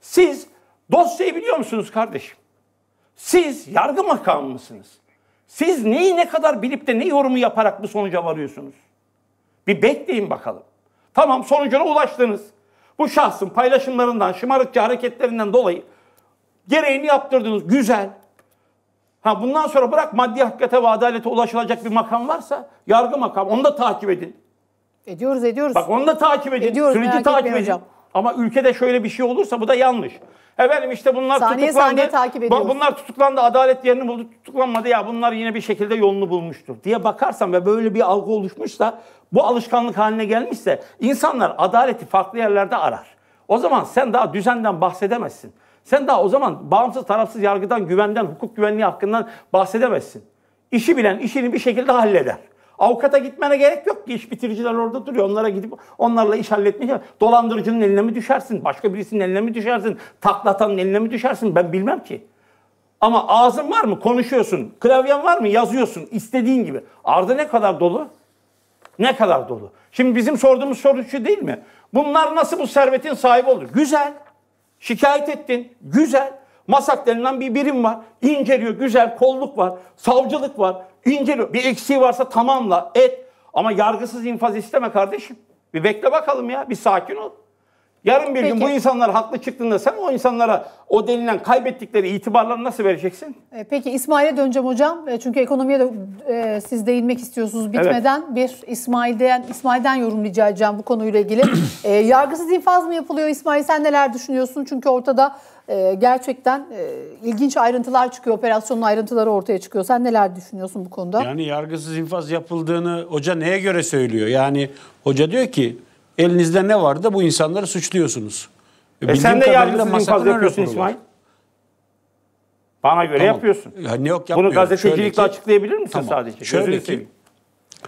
Siz dosyayı biliyor musunuz kardeşim? Siz yargı makamı mısınız? Siz neyi ne kadar bilip de ne yorumu yaparak bu sonuca varıyorsunuz? Bir bekleyin bakalım. Tamam sonucuna ulaştınız. Bu şahsın paylaşımlarından, şımarıkça hareketlerinden dolayı gereğini yaptırdınız. Güzel. Ha bundan sonra bırak maddi hakikate ve adalete ulaşılacak bir makam varsa yargı makam onu da takip edin. Ediyoruz ediyoruz. Bak onu da takip edin. Ediyoruz, Süreci takip edin. hocam. Ama ülkede şöyle bir şey olursa bu da yanlış. Efendim işte bunlar Saniye tutuklandı. saniye takip ediyoruz. Bu- Bunlar tutuklandı, adalet yerini buldu, tutuklanmadı ya bunlar yine bir şekilde yolunu bulmuştur diye bakarsan ve böyle bir algı oluşmuşsa, bu alışkanlık haline gelmişse insanlar adaleti farklı yerlerde arar. O zaman sen daha düzenden bahsedemezsin. Sen daha o zaman bağımsız tarafsız yargıdan, güvenden, hukuk güvenliği hakkından bahsedemezsin. İşi bilen işini bir şekilde halleder. Avukata gitmene gerek yok ki iş bitiriciler orada duruyor. Onlara gidip onlarla iş halletmeye dolandırıcının eline mi düşersin? Başka birisinin eline mi düşersin? Taklatanın eline mi düşersin? Ben bilmem ki. Ama ağzın var mı? Konuşuyorsun. Klavyen var mı? Yazıyorsun. istediğin gibi. Ardı ne kadar dolu? Ne kadar dolu? Şimdi bizim sorduğumuz soru şu değil mi? Bunlar nasıl bu servetin sahibi olur? Güzel. Şikayet ettin. Güzel. Masak denilen bir birim var. İnceliyor. Güzel. Kolluk var. Savcılık var. İnceliyor. Bir eksiği varsa tamamla. Et. Ama yargısız infaz isteme kardeşim. Bir bekle bakalım ya. Bir sakin ol. Yarın bir gün Peki. bu insanlar haklı çıktığında sen o insanlara o denilen kaybettikleri itibarları nasıl vereceksin? E, Peki İsmail'e döneceğim hocam. E, Çünkü ekonomiye de e, siz değinmek istiyorsunuz. Bitmeden bir İsmail'den İsmail'den yorum rica edeceğim bu konuyla ilgili. E, yargısız infaz mı yapılıyor İsmail? Sen neler düşünüyorsun? Çünkü ortada e, gerçekten e, ilginç ayrıntılar çıkıyor. Operasyonun ayrıntıları ortaya çıkıyor. Sen neler düşünüyorsun bu konuda? Yani yargısız infaz yapıldığını hoca neye göre söylüyor? Yani hoca diyor ki elinizde ne var da bu insanları suçluyorsunuz. E Bildiğim sen de yargısız infaz yapıyorsun. İsmail. Bana göre Tamam. yapıyorsun. Yani yok Bunu gazetecilikle ki- açıklayabilir misin Tamam. sadece? Şöyle Gözünü ki- seveyim.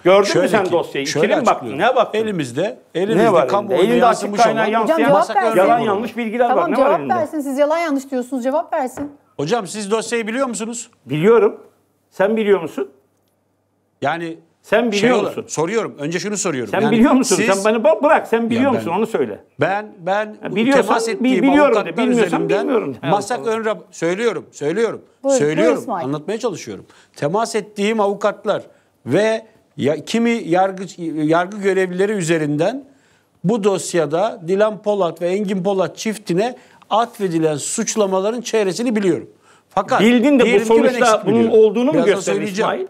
Gördün mü sen ki- dosyayı? İçeri mi baktın? Ne baktın? Elimizde, elimizde ne var elinde? kamuoyuna Elinde açık yansımış kaynağı olan yansıyan Hocam Masak cevap ön versin. yalan yanlış bilgiler var. Tamam Ne var cevap elinde? versin. Siz yalan yanlış diyorsunuz. Cevap versin. Hocam siz dosyayı biliyor musunuz? Biliyorum. Sen biliyor musun? Yani Sen biliyor şey musun? Soruyorum. Önce şunu soruyorum. Sen Yani biliyor musun? siz- Sen beni bırak. Sen biliyor ben- musun? Onu söyle. Ben ben biliyorsan temas ettiğim biliyorum de, avukatlar bilmiyorsan üzerinden bilmiyorum. Masak Allah ön rap- söylüyorum, söylüyorum. Buyur, söylüyorum. buyur anlatmaya çalışıyorum. Temas ettiğim avukatlar ve ya, kimi yargı yargı görevlileri üzerinden bu dosyada Dilan Polat ve Engin Polat çiftine atfedilen suçlamaların çeyresini biliyorum. Fakat Bildin de bu sonuçta bunun biliyorum. olduğunu mu söyleyeceğim. İsmail?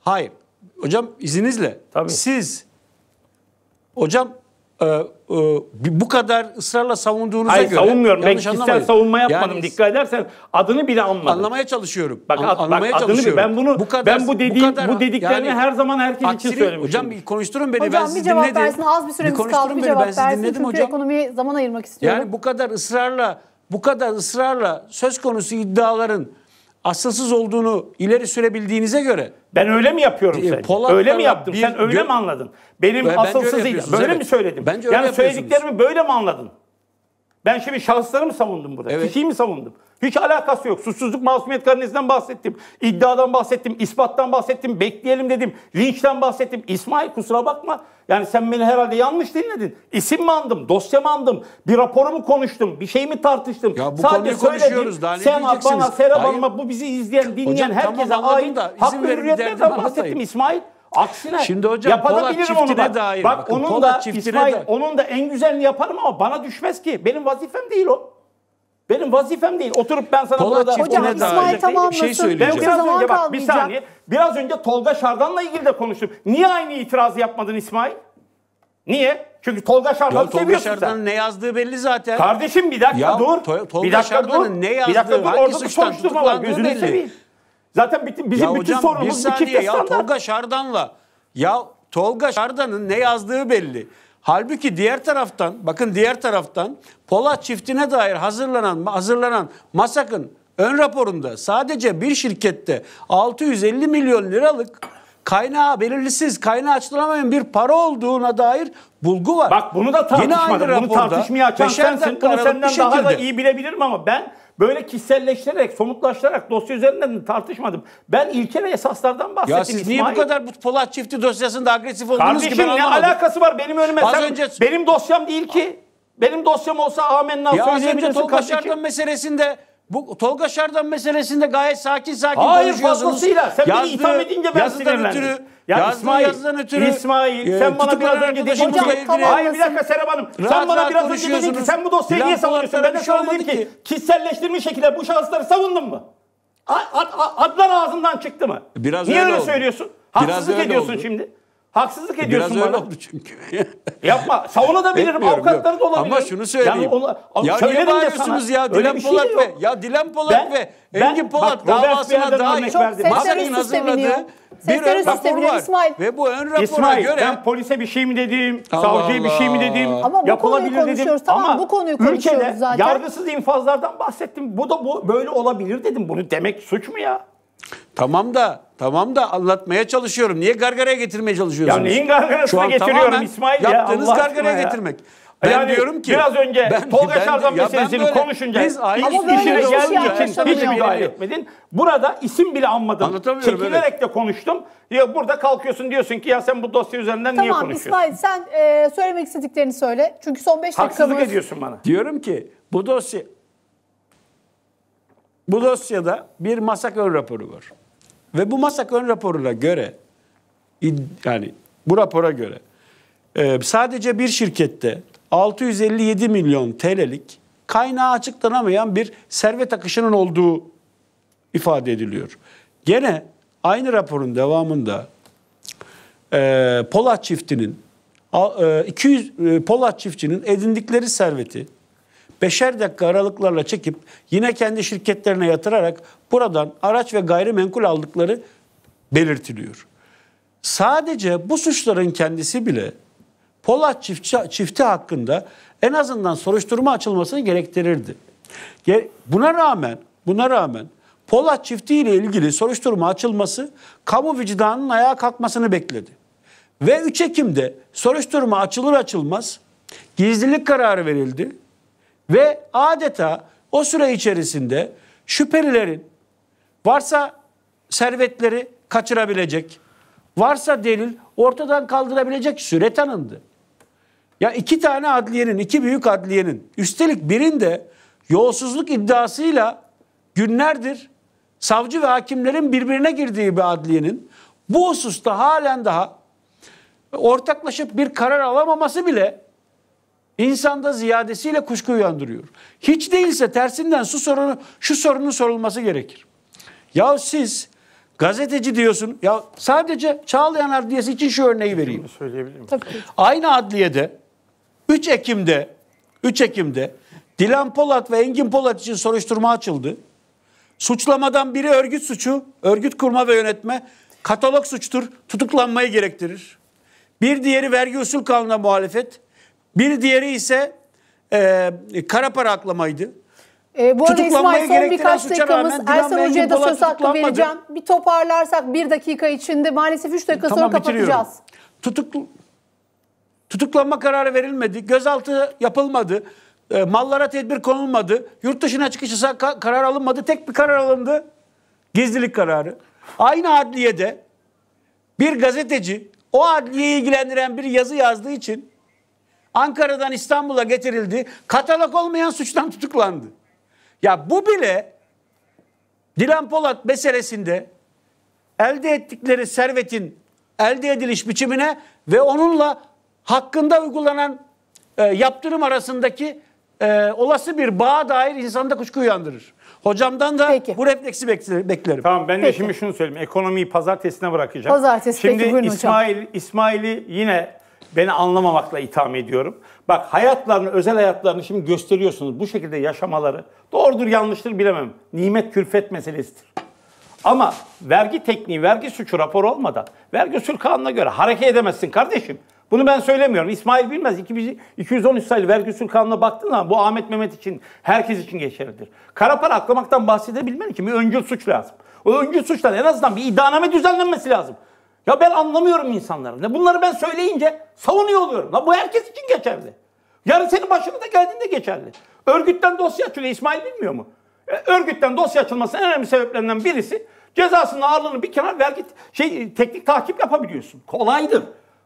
Hayır. Hocam izninizle. Tabii. Siz hocam e, e, bu kadar ısrarla savunduğunuza Hayır göre savunmuyorum. Ben kişisel anlamayın. savunma yapmadım. Yani Dikkat edersen adını bile anmadım. anlamaya çalışıyorum. Bak, An- bak anlamaya adını çalışıyorum. ben bunu ben bu dediğim bu, kadar- dediklerini yani her zaman herkes için aksini- söylemişim. Hocam bir konuşturun beni ben Hocam sizi bir cevap dinledim. versin. Az bir süremiz kaldı. konuşturun Bir beni, ben cevap sizi versin. dinledim Çünkü hocam. ekonomiye zaman ayırmak istiyorum. Yani bu kadar ısrarla bu kadar ısrarla söz konusu iddiaların asılsız olduğunu ileri sürebildiğinize göre Ben öyle mi yapıyorum E, sence? Polatlarla Öyle mi yaptım? bir Sen öyle mi anladın? Benim öyle asılsız değil. Böyle evet. mi söyledim? Bence öyle yani söylediklerimi böyle mi anladın? Ben şimdi şahısları mı savundum burada? Evet. Kişiyi mi savundum? Hiç alakası yok. Suçsuzluk masumiyet karinesinden bahsettim. İddiadan bahsettim. ispattan bahsettim. Bekleyelim dedim. Linçten bahsettim. İsmail kusura bakma. Yani sen beni herhalde yanlış dinledin. İsim mi andım? Dosya mı andım? Bir raporu mu konuştum? Bir şey mi tartıştım? Ya bu konuyu konuşuyoruz, daha ne Sen bana, Serap. Hanım'a bu bizi izleyen, dinleyen Hocam, tamam, herkese anladım ait da hak ve hürriyetlerden bahsettim. İsmail. Aksine Şimdi hocam, yapabilirim onu bak. dair, bak bakın, onun da İsmail de- onun da en güzelini yaparım ama bana düşmez ki. Benim vazifem değil o. Benim vazifem değil. Oturup ben sana Polat burada Hocam dair İsmail bir tamamlasın. şey söyleyeceğim. ben biraz önce bak bir saniye. Biraz önce Tolga Şardan'la ilgili de konuştum. Niye aynı itirazı yapmadın İsmail? Niye? Çünkü Tolga Şardan'ı Ya Tolga seviyorsun Şardan'ın sen. ne yazdığı belli zaten. Kardeşim bir dakika Ya dur. To- Tolga bir dakika Şardan'ın dur. ne bir yazdığı, dakika dur. Orada bir suçtan soruşturma var. Gözünü belli. seveyim. Zaten bütün, bizim ya bütün hocam bir sorunumuz bu saniye çifte ya standart. Tolga Şardan'la ya Tolga Şardan'ın ne yazdığı belli. Halbuki diğer taraftan bakın diğer taraftan Polat çiftine dair hazırlanan hazırlanan Masak'ın ön raporunda sadece bir şirkette 650 milyon liralık kaynağı belirlisiz, kaynağı açıklanamayan bir para olduğuna dair bulgu var. Bak bunu da tartışmadım. Bunu raporda tartışmaya açan sensin. Bunu senden daha da iyi bilebilirim ama ben böyle kişiselleştirerek, somutlaştırarak dosya üzerinden de tartışmadım. Ben ilke ve esaslardan bahsettim ya siz niye İsmail. bu kadar bu Polat çifti dosyasında agresif oldunuz ki Kardeşim ne alakası var benim önüme? Az Sen- önce- benim dosyam değil ki. Benim dosyam olsa amenna Ya az önce söyleyebilirsin Tolga kardeşim. Şardan meselesinde bu Tolga Şardan meselesinde gayet sakin sakin Hayır konuşuyorsunuz. fazlasıyla. Sen beni Yazdığı- itham edince ben sinirlendim. ötürü, ya yazdığı İsmail, yazıdan ötürü, İsmail e, sen bana biraz önce dedin ki, hayır bir dakika Serap Hanım, Rahat sen bana biraz önce dedin ki sen bu dosyayı niye savunuyorsun? Ben de bir şey sana dedim olmadı ki, ki. kişiselleştirilmiş şekilde bu şahısları savundun mu? Ad- adlar ağzından çıktı mı? Biraz Niye öyle öyle söylüyorsun? Haksızlık ediyorsun oldu. şimdi. Haksızlık Biraz ediyorsun öyle bana. oldu çünkü. Yapma. Savunabilirim. Avukatları da olabilir. Ama şunu söyleyeyim. Yani onu, ya niye bağırıyorsunuz sana. ya Öyle Dilan şey Polat ve ya Dilan Polat Ben- ve Engin Polat bak, davasına dair üste hazırladığı bir üst rapor var. İsmail. Ve bu ön rapora İsmail göre ben polise bir şey mi dedim, Allah savcıya bir şey mi dedim, Ama bu yapılabilir konuyu dedim. konuşuyoruz. Tamam, Ama bu konuyu konuşuyoruz ülkede zaten. yargısız infazlardan bahsettim. Bu da bu böyle olabilir dedim. Bunu demek suç mu ya? Tamam da tamam da anlatmaya çalışıyorum. Niye gargaraya getirmeye Ya çalışıyorsunuz? neyin gargarasına Şu an getiriyorum İsmail ya? Yaptığınız Allah gargaraya ya. getirmek. Ben yani diyorum ki biraz önce ben- Tolga ya ben meselesini böyle- konuşunca biz böyle işine bir şey geldiği için hiç müdahale etmedin. Burada isim bile anmadın. Çekinerek de konuştum. Ya burada kalkıyorsun diyorsun ki ya sen bu dosya üzerinden niye Tamam konuşuyorsun? İsmail sen e, söylemek istediklerini söyle. Çünkü son 5 Haksızlık dakikamız. ediyorsun bana. Diyorum ki bu dosya bu dosyada bir masak ön raporu var. Ve bu masak ön raporuna göre yani bu rapora göre e, sadece bir şirkette 657 milyon TL'lik kaynağı açıklanamayan bir servet akışının olduğu ifade ediliyor. Gene aynı raporun devamında e, Polat çiftinin a- e, 200 e, Polat çiftçinin edindikleri serveti beşer dakika aralıklarla çekip yine kendi şirketlerine yatırarak buradan araç ve gayrimenkul aldıkları belirtiliyor. Sadece bu suçların kendisi bile Polat çiftçi, çifti hakkında en azından soruşturma açılmasını gerektirirdi. Ge- Buna rağmen, buna rağmen Polat çifti ile ilgili soruşturma açılması kamu vicdanının ayağa kalkmasını bekledi. Ve 3 Ekim'de soruşturma açılır açılmaz gizlilik kararı verildi ve adeta o süre içerisinde şüphelilerin varsa servetleri kaçırabilecek, varsa delil ortadan kaldırabilecek süre tanındı. Ya iki tane adliyenin, iki büyük adliyenin, üstelik birinde yolsuzluk iddiasıyla günlerdir savcı ve hakimlerin birbirine girdiği bir adliyenin bu hususta halen daha ortaklaşıp bir karar alamaması bile insanda ziyadesiyle kuşku uyandırıyor. Hiç değilse tersinden şu sorunu şu sorunun sorulması gerekir. Ya siz gazeteci diyorsun. Ya sadece Çağlayan Adliyesi için şu örneği vereyim. Söyleyebilir miyim? Tabii. Aynı adliyede 3 Ekim'de 3 Ekim'de Dilan Polat ve Engin Polat için soruşturma açıldı. Suçlamadan biri örgüt suçu, örgüt kurma ve yönetme, katalog suçtur, tutuklanmayı gerektirir. Bir diğeri vergi usul kanuna muhalefet, bir diğeri ise e, kara para aklamaydı. E, bu arada İsmail son birkaç dakikamız Ersan Hoca'ya da söz hakkı vereceğim. Bir toparlarsak bir dakika içinde maalesef 3 dakika sonra kapatacağız. Tutuklu, tutuklanma kararı verilmedi. Gözaltı yapılmadı. e, mallara tedbir konulmadı. Yurt dışına çıkışı ka- karar alınmadı. Tek bir karar alındı. Gizlilik kararı. Aynı adliyede bir gazeteci o adliyeyi ilgilendiren bir yazı yazdığı için Ankara'dan İstanbul'a getirildi. Katalog olmayan suçtan tutuklandı. Ya bu bile Dilan Polat meselesinde elde ettikleri servetin elde ediliş biçimine ve onunla hakkında uygulanan e, yaptırım arasındaki e, olası bir bağa dair insanda kuşku uyandırır. Hocamdan da Peki. bu refleksi bekle- beklerim. Tamam ben de Peki. şimdi şunu söyleyeyim. Ekonomiyi pazartesine bırakacağım. Pazartesi, Şimdi peki, buyurun hocam. İsmail, İsmail'i yine beni anlamamakla itham ediyorum. Bak hayatlarını, özel hayatlarını şimdi gösteriyorsunuz. Bu şekilde yaşamaları doğrudur yanlıştır bilemem. Nimet külfet meselesidir. Ama vergi tekniği, vergi suçu rapor olmadan vergi usul kanununa göre hareket edemezsin kardeşim. Bunu ben söylemiyorum. İsmail bilmez. 213 sayılı vergi usul kanununa baktığın zaman bu Ahmet Mehmet için, herkes için geçerlidir. Kara para aklamaktan bahsedebilmen için bir öncül suç lazım. O öncül suçtan en azından bir iddianame düzenlenmesi lazım. Ya ben anlamıyorum insanları. Ne bunları ben söyleyince savunuyor oluyorum. La bu herkes için geçerli. Yarın senin başına da geldiğinde geçerli. Örgütten dosya açılıyor. İsmail bilmiyor mu? E, Örgütten dosya açılmasının en önemli sebeplerinden birisi cezasının ağırlığını bir kenar vergi şey teknik takip yapabiliyorsun. Kolaydır.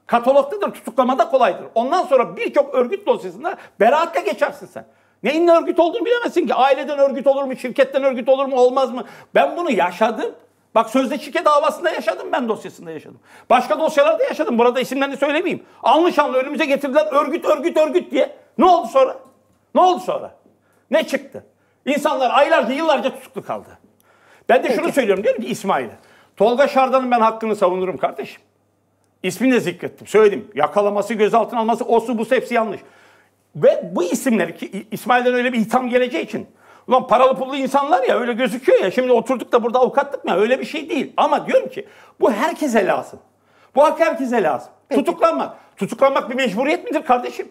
Katalogdadır, tutuklamada kolaydır. Ondan sonra birçok örgüt dosyasında beraatle geçersin sen. Neyin örgüt olduğunu bilemezsin ki. Aileden örgüt olur mu, şirketten örgüt olur mu, olmaz mı? Ben bunu yaşadım. Bak sözde şirket davasında yaşadım ben dosyasında yaşadım. Başka dosyalarda yaşadım. Burada isimlerini söylemeyeyim. Anlı şanlı önümüze getirdiler örgüt örgüt örgüt diye. Ne oldu sonra? Ne oldu sonra? Ne çıktı? İnsanlar aylarca yıllarca tutuklu kaldı. Ben de şunu söylüyorum diyorum ki İsmail'e. Tolga Şardan'ın ben hakkını savunurum kardeşim. İsmini de zikrettim. Söyledim. Yakalaması, gözaltına alması, osu bu hepsi yanlış. Ve bu isimleri ki İsmail'den öyle bir itham geleceği için. Ulan paralı pullu insanlar ya öyle gözüküyor ya. Şimdi oturduk da burada avukatlık mı? ya? Öyle bir şey değil. Ama diyorum ki bu herkese lazım. Bu hak herkese lazım. Peki. Tutuklanmak. Tutuklanmak bir mecburiyet midir kardeşim?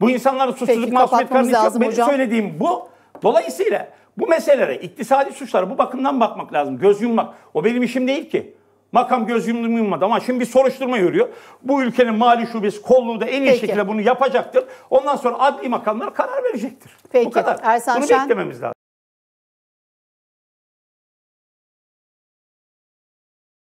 Bu insanların suçsuzluk Peki, masumiyet kardeşi yok. Benim hocam. söylediğim bu. Dolayısıyla bu meselelere, iktisadi suçlara bu bakımdan bakmak lazım. Göz yummak. O benim işim değil ki. Makam göz yumdu mu yummadı ama şimdi bir soruşturma yürüyor. Bu ülkenin mali şubesi kolluğu da en iyi Peki. şekilde bunu yapacaktır. Ondan sonra adli makamlar karar verecektir. Peki. Bu kadar. Ersan bunu Şen- beklememiz lazım.